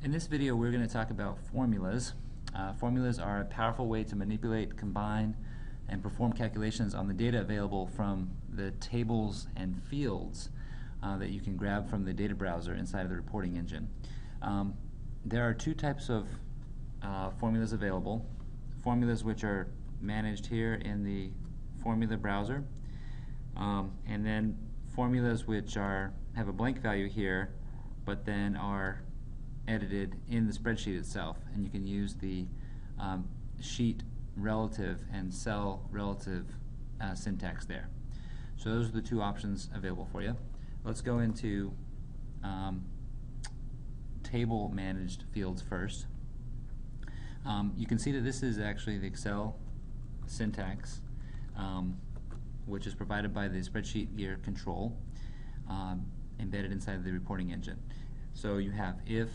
In this video, we're going to talk about formulas. Uh, formulas are a powerful way to manipulate, combine, and perform calculations on the data available from the tables and fields uh, that you can grab from the data browser inside of the reporting engine. Um, there are two types of uh, formulas available. Formulas which are managed here in the formula browser, um, and then formulas which are have a blank value here, but then are edited in the spreadsheet itself, and you can use the um, sheet relative and cell relative uh, syntax there. So those are the two options available for you. Let's go into um, table managed fields first. Um, you can see that this is actually the Excel syntax, um, which is provided by the SpreadsheetGear control um, embedded inside the reporting engine. So you have if,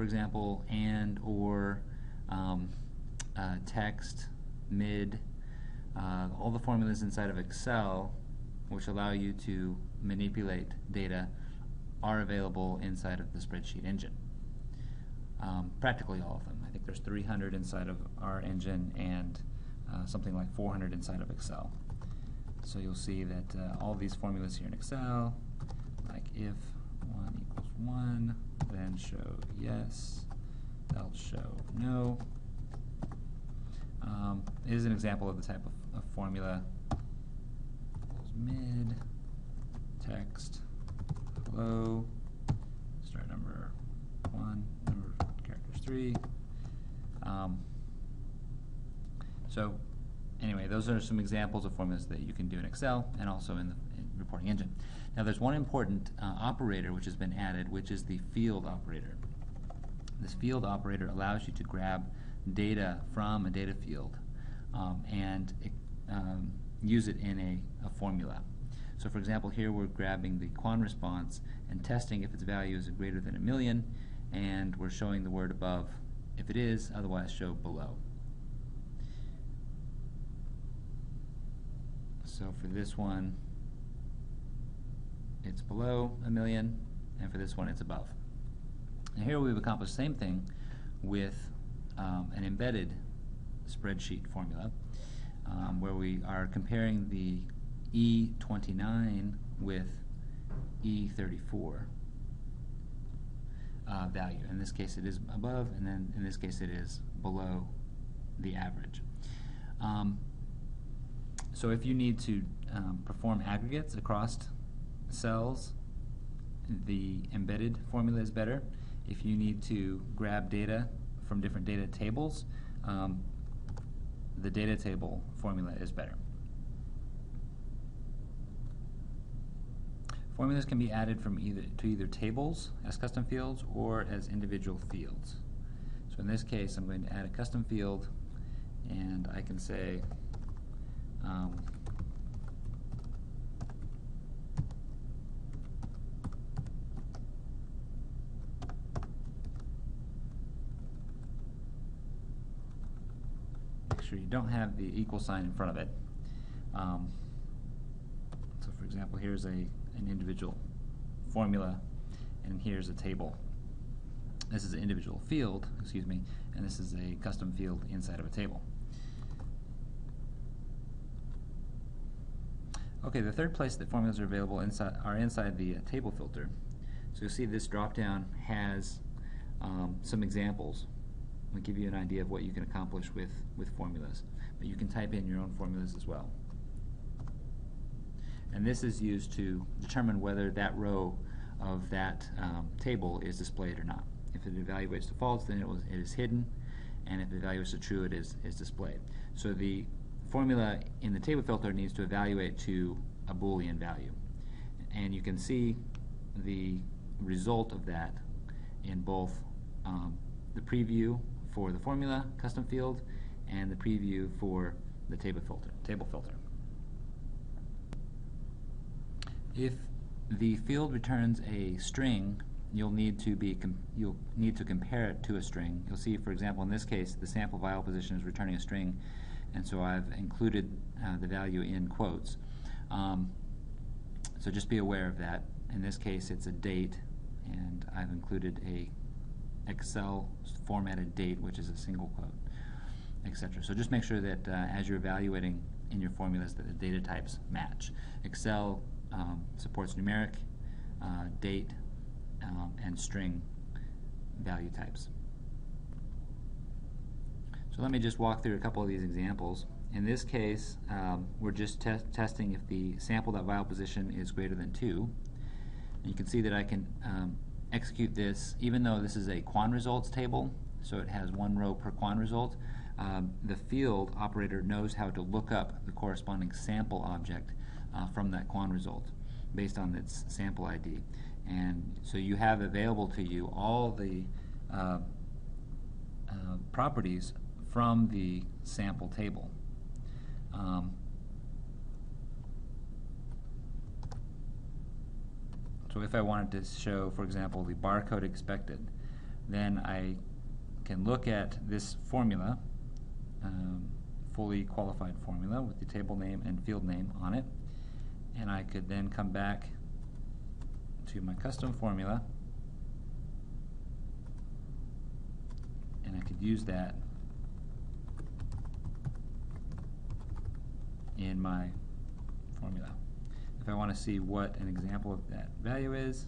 for example, and, or, um, uh, text, mid, uh, all the formulas inside of Excel which allow you to manipulate data are available inside of the spreadsheet engine. Um, practically all of them. I think there's 300 inside of our engine and uh, something like 400 inside of Excel. So you'll see that uh, all these formulas here in Excel, like if 1 equals 1, then show yes, else show no. Um, is an example of the type of, of formula. Mid, text, hello, start number 1, number characters 3. Um, so those are some examples of formulas that you can do in Excel and also in the in reporting engine. Now there's one important uh, operator which has been added, which is the field operator. This field operator allows you to grab data from a data field um, and um, use it in a, a, formula. So for example, here we're grabbing the quan response and testing if its value is greater than a million, and we're showing the word above if it is, otherwise show below. So for this one, it's below a million, and for this one, it's above. And here we've accomplished the same thing with um, an embedded spreadsheet formula, um, where we are comparing the E29 with E34 uh, value. In this case, it is above, and then in this case, it is below the average. Um, so if you need to um, perform aggregates across cells, the embedded formula is better. If you need to grab data from different data tables, um, the data table formula is better. Formulas can be added from either to either tables as custom fields or as individual fields. So in this case, I'm going to add a custom field, and I can say make sure you don't have the equal sign in front of it. Um, so for example, here's a an individual formula, and here's a table. This is an individual field, excuse me, and this is a custom field inside of a table. Okay, the third place that formulas are available inside are inside the uh, table filter. So you'll see this drop-down has um, some examples. I'll give you an idea of what you can accomplish with, with formulas. But you can type in your own formulas as well. And this is used to determine whether that row of that um, table is displayed or not. If it evaluates to false, then it, was, it is hidden, and if it evaluates to true, it is, is displayed. So the formula in the table filter needs to evaluate to a Boolean value. And you can see the result of that in both um, the preview for the formula custom field and the preview for the table filter. Table filter. If the field returns a string, you'll need to be you'll need to compare it to a string. You'll see, for example, in this case, the sample vial position is returning a string, and so I've included uh, the value in quotes. Um, so just be aware of that. In this case, it's a date, and I've included a Excel formatted date, which is a single quote, etc. So just make sure that uh, as you're evaluating in your formulas that the data types match. Excel um, supports numeric, uh, date, um, and string value types. So let me just walk through a couple of these examples. In this case, um, we're just te testing if the sample.vial position is greater than 2. And you can see that I can um, execute this, even though this is a quan results table, so it has one row per quan result, um, the field operator knows how to look up the corresponding sample object uh, from that quan result based on its sample ID. And so you have available to you all the uh, uh, properties from the sample table. Um, so if I wanted to show, for example, the barcode expected, then I can look at this formula, um, fully qualified formula with the table name and field name on it, and I could then come back to my custom formula and I could use that in my formula. If I want to see what an example of that value is,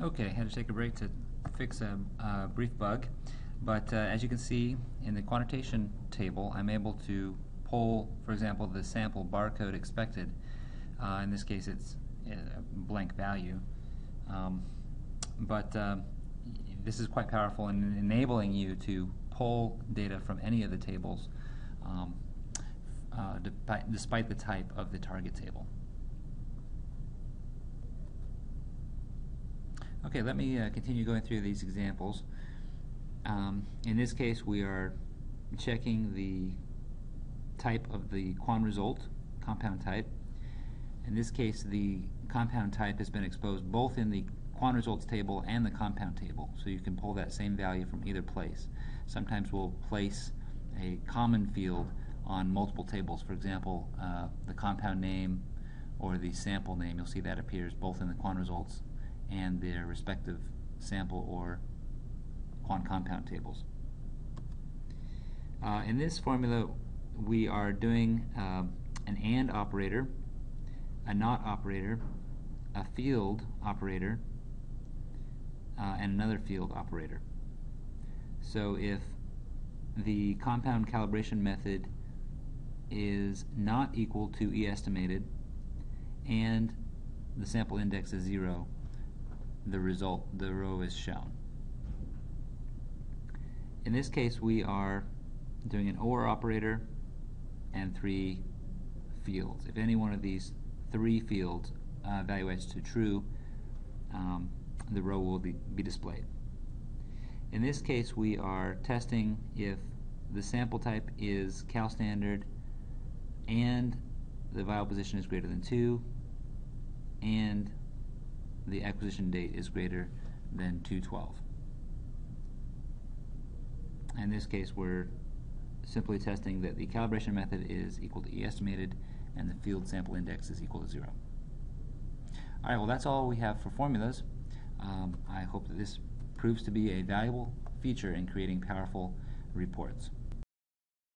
Okay, had to take a break to fix a, a brief bug, but uh, as you can see in the quantitation table, I'm able to pull, for example, the sample barcode expected. Uh, in this case, it's a blank value. Um, but um, this is quite powerful in enabling you to pull data from any of the tables um, uh, despite the type of the target table. Okay, let me uh, continue going through these examples. Um, in this case, we are checking the type of the quan result, compound type. In this case, the compound type has been exposed both in the quant results table and the compound table, so you can pull that same value from either place. Sometimes we'll place a common field on multiple tables. For example, uh, the compound name or the sample name, you'll see that appears both in the quant results and their respective sample or quant compound tables. Uh, in this formula, we are doing uh, an AND operator, a NOT operator, a field operator, uh, and another field operator. So if the compound calibration method is not equal to E estimated and the sample index is zero, the result, the row is shown. In this case, we are doing an OR operator and three fields. If any one of these three fields uh, evaluates to true, um, the row will be, be displayed. In this case, we are testing if the sample type is Cal Standard and the vial position is greater than 2 and the acquisition date is greater than 212. In this case, we're simply testing that the calibration method is equal to E estimated and the field sample index is equal to 0. All right, well, that's all we have for formulas. Um, I hope that this proves to be a valuable feature in creating powerful reports.